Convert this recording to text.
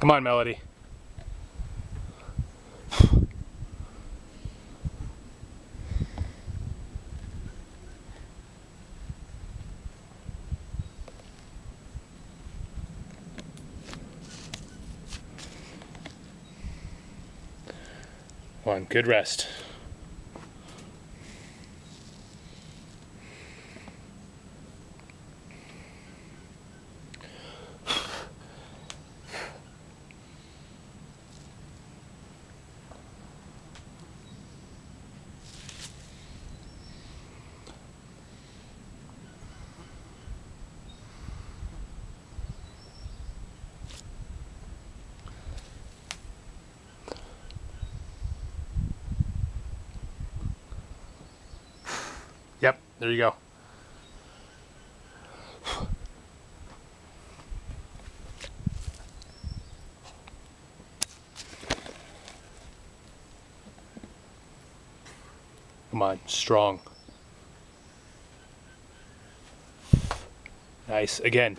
Come on, Melody. One good rest. Yep, there you go. Come on, strong. Nice, again.